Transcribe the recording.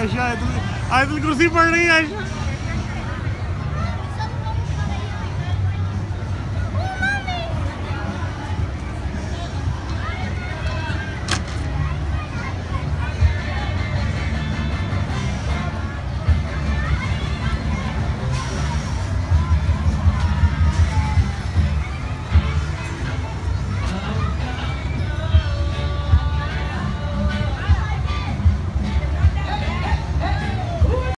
आयशा आयतुल आयतुल कुर्सी पढ़ रही है आयशा।